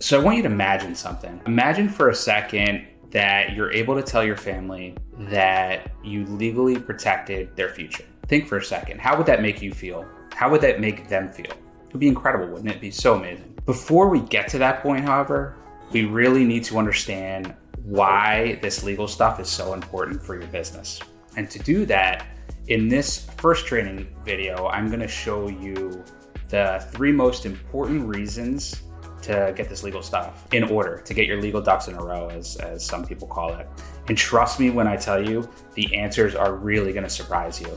So I want you to imagine something. Imagine for a second that you're able to tell your family that you legally protected their future. Think for a second. How would that make you feel? How would that make them feel? It would be incredible, wouldn't it? It'd be so amazing. Before we get to that point, however, we really need to understand why this legal stuff is so important for your business. And to do that, in this first training video, I'm going to show you the three most important reasons to get this legal stuff in order to get your legal ducks in a row, as, as some people call it. And trust me when I tell you, the answers are really going to surprise you.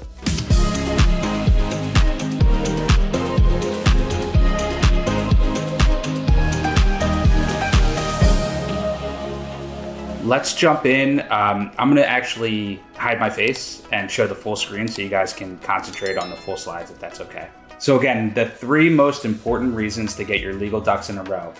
Let's jump in. Um, I'm going to actually hide my face and show the full screen so you guys can concentrate on the full slides if that's okay. So, again, the three most important reasons to get your legal ducks in a row.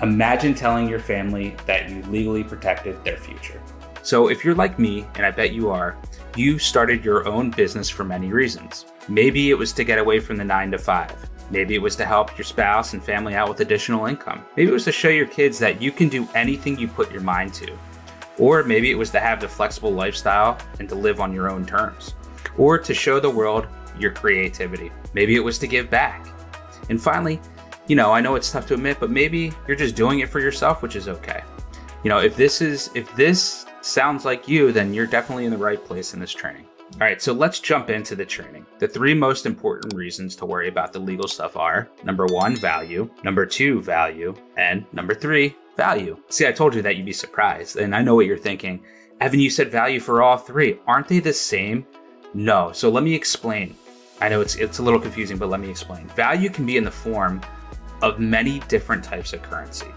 Imagine telling your family that you legally protected their future. So, if you're like me, and I bet you are, you started your own business for many reasons. Maybe it was to get away from the nine to five. Maybe it was to help your spouse and family out with additional income. Maybe it was to show your kids that you can do anything you put your mind to. Or maybe it was to have the flexible lifestyle and to live on your own terms. Or to show the world your creativity. Maybe it was to give back. And finally, you know, I know it's tough to admit, but maybe you're just doing it for yourself, which is okay. You know, if this is if this sounds like you, then you're definitely in the right place in this training. All right, so let's jump into the training. The three most important reasons to worry about the legal stuff are number one, value, number two, value, and number three, value. See, I told you that you'd be surprised, and I know what you're thinking. Evan, you said value for all three. Aren't they the same? No. So let me explain. I know it's it's a little confusing, but let me explain. Value can be in the form of many different types of currency.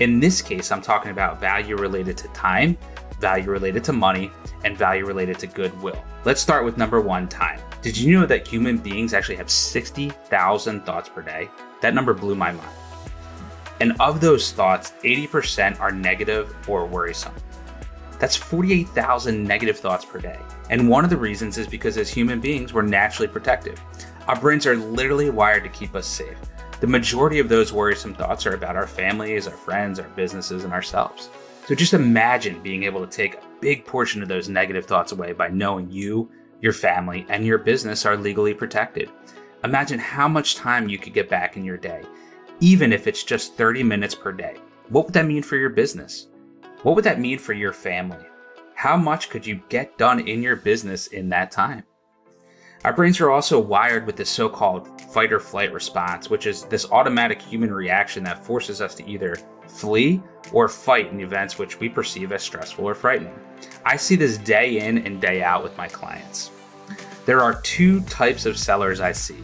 In this case, I'm talking about value related to time, value related to money, and value related to goodwill. Let's start with number one time. Did you know that human beings actually have 60,000 thoughts per day? That number blew my mind. And of those thoughts, 80% are negative or worrisome. That's 48,000 negative thoughts per day. And one of the reasons is because as human beings, we're naturally protective. Our brains are literally wired to keep us safe. The majority of those worrisome thoughts are about our families, our friends, our businesses, and ourselves. So just imagine being able to take a big portion of those negative thoughts away by knowing you, your family, and your business are legally protected. Imagine how much time you could get back in your day, even if it's just 30 minutes per day. What would that mean for your business? What would that mean for your family? How much could you get done in your business in that time? Our brains are also wired with this so called fight or flight response, which is this automatic human reaction that forces us to either flee or fight in events which we perceive as stressful or frightening. I see this day in and day out with my clients. There are two types of sellers I see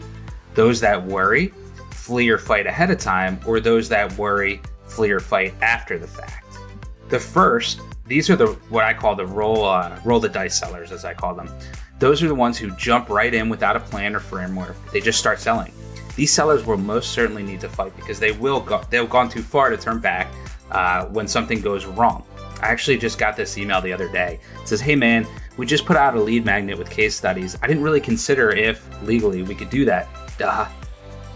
those that worry, flee or fight ahead of time, or those that worry, flee or fight after the fact. The first, these are the what I call the roll uh, roll the dice sellers, as I call them. Those are the ones who jump right in without a plan or framework. They just start selling. These sellers will most certainly need to fight because they will go, they've gone too far to turn back uh, when something goes wrong. I actually just got this email the other day. It says, "Hey man, we just put out a lead magnet with case studies. I didn't really consider if legally we could do that." Duh.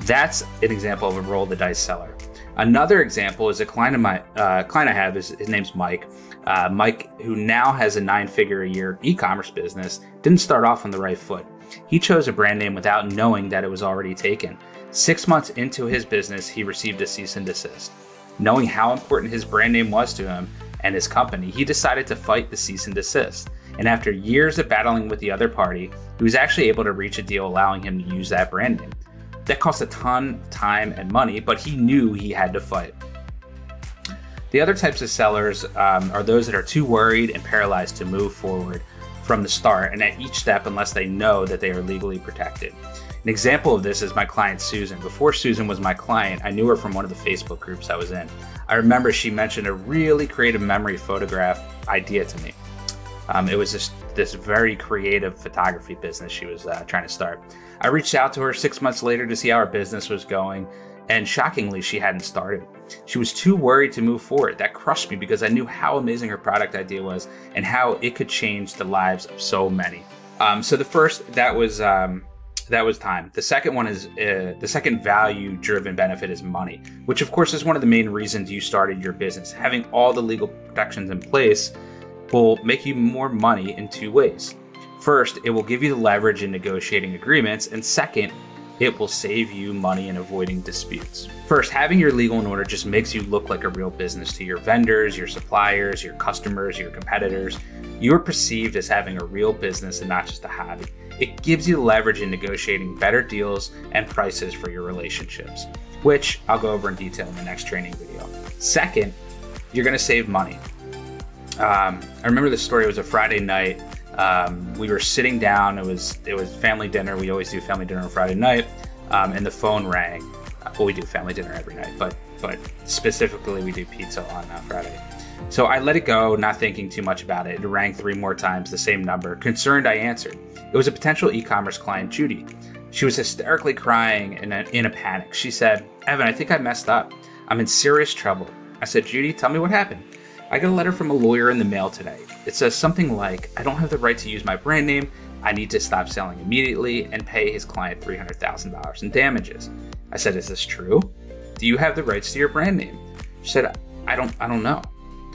That's an example of a roll the dice seller. Another example is a client of my uh, client I have. Is, his name's Mike. Uh, Mike, who now has a nine-figure a year e-commerce business, didn't start off on the right foot. He chose a brand name without knowing that it was already taken. Six months into his business, he received a cease and desist. Knowing how important his brand name was to him and his company, he decided to fight the cease and desist. And after years of battling with the other party, he was actually able to reach a deal allowing him to use that brand name. That cost a ton of time and money, but he knew he had to fight. The other types of sellers um, are those that are too worried and paralyzed to move forward from the start and at each step unless they know that they are legally protected. An example of this is my client Susan. Before Susan was my client, I knew her from one of the Facebook groups I was in. I remember she mentioned a really creative memory photograph idea to me. Um, it was just this very creative photography business she was uh, trying to start. I reached out to her six months later to see how her business was going, and shockingly, she hadn't started. She was too worried to move forward. That crushed me because I knew how amazing her product idea was and how it could change the lives of so many. Um, so the first that was um, that was time. The second one is uh, the second value driven benefit is money, which of course is one of the main reasons you started your business. Having all the legal protections in place will make you more money in two ways. First, it will give you the leverage in negotiating agreements, and second, it will save you money in avoiding disputes. First, having your legal in order just makes you look like a real business to your vendors, your suppliers, your customers, your competitors. You are perceived as having a real business and not just a hobby. It gives you leverage in negotiating better deals and prices for your relationships, which I'll go over in detail in the next training video. Second, you're to save money. Um, I remember this story. It was a Friday night. Um, we were sitting down. It was it was family dinner. We always do family dinner on Friday night, um, and the phone rang. Well, we do family dinner every night, but but specifically we do pizza on uh, Friday. So I let it go, not thinking too much about it. It rang three more times, the same number. Concerned, I answered. It was a potential e-commerce client, Judy. She was hysterically crying in a, in a panic. She said, "Evan, I think I messed up. I'm in serious trouble." I said, "Judy, tell me what happened." I got a letter from a lawyer in the mail today. It says something like, I don't have the right to use my brand name. I need to stop selling immediately and pay his client $300,000 in damages. I said, Is this true? Do you have the rights to your brand name? She said, I don't I don't know.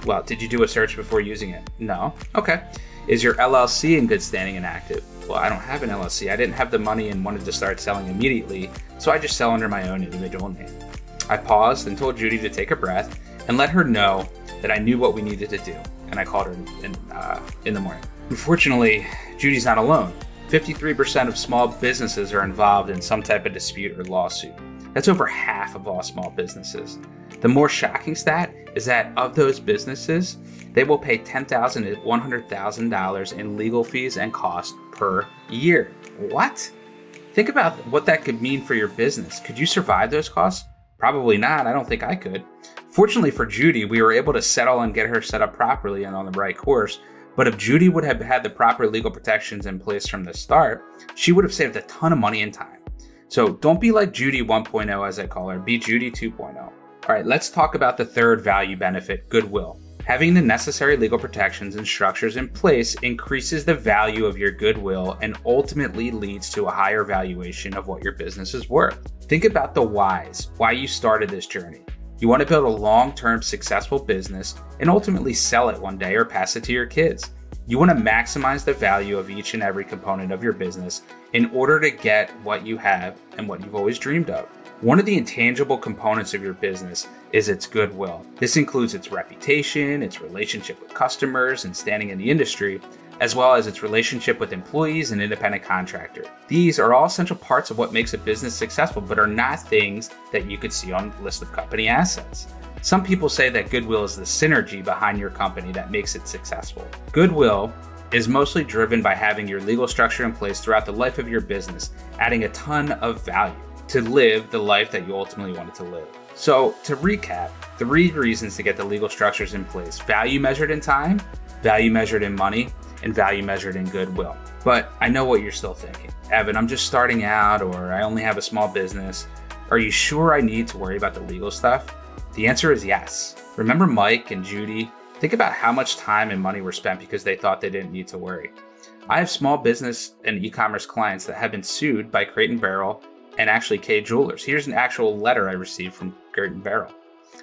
Well, did you do a search before using it? No. Okay. Is your LLC in good standing and active? Well, I don't have an LLC. I didn't have the money and wanted to start selling immediately, so I just sell under my own individual name. I paused and told Judy to take a breath and let her know that I knew what we needed to do, and I called her in, uh, in the morning. Unfortunately, Judy's not alone. 53% of small businesses are involved in some type of dispute or lawsuit. That's over half of all small businesses. The more shocking stat is that of those businesses, they will pay 10,000 to $100,000 in legal fees and costs per year. What? Think about what that could mean for your business. Could you survive those costs? Probably not. I don't think I could. Fortunately for Judy, we were able to settle and get her set up properly and on the right course. But if Judy would have had the proper legal protections in place from the start, she would have saved a ton of money and time. So don't be like Judy 1.0, as I call her, be Judy 2.0. All right, let's talk about the third value benefit goodwill. Having the necessary legal protections and structures in place increases the value of your goodwill and ultimately leads to a higher valuation of what your business is worth. Think about the whys, why you started this journey. You want to build a long term successful business and ultimately sell it one day or pass it to your kids. You want to maximize the value of each and every component of your business in order to get what you have and what you've always dreamed of. One of the intangible components of your business is its goodwill. This includes its reputation, its relationship with customers, and standing in the industry, as well as its relationship with employees and independent contractor. These are all essential parts of what makes a business successful, but are not things that you could see on the list of company assets. Some people say that goodwill is the synergy behind your company that makes it successful. Goodwill is mostly driven by having your legal structure in place throughout the life of your business, adding a ton of value to live the life that you ultimately wanted to live. So, to recap, three reasons to get the legal structures in place value measured in time, value measured in money, and value measured in goodwill. But I know what you're still thinking. Evan, I'm just starting out, or I only have a small business. Are you sure I need to worry about the legal stuff? The answer is yes. Remember Mike and Judy? Think about how much time and money were spent because they thought they didn't need to worry. I have small business and e commerce clients that have been sued by Crate and Barrel and actually Kay Jewelers. Here's an actual letter I received from Crate and Barrel.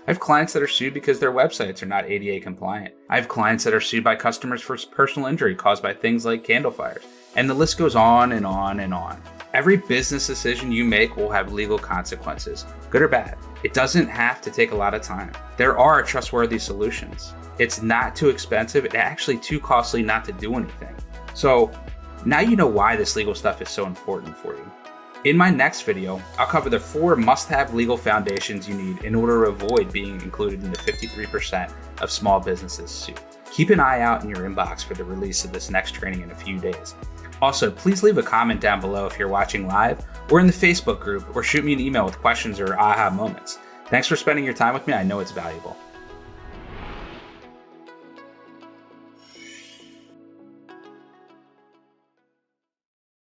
I have clients that are sued because their websites are not ADA compliant. I have clients that are sued by customers for personal injury caused by things like candle fires. And the list goes on and on and on. Every business decision you make will have legal consequences, good or bad. It doesn't have to take a lot of time. There are trustworthy solutions. It's not too expensive and actually too costly not to do anything. So now you know why this legal stuff is so important for you. In my next video, I'll cover the four must-have legal foundations you need in order to avoid being included in the 53% of small businesses sued. Keep an eye out in your inbox for the release of this next training in a few days. Also, please leave a comment down below if you're watching live or in the Facebook group or shoot me an email with questions or aha moments. Thanks for spending your time with me. I know it's valuable.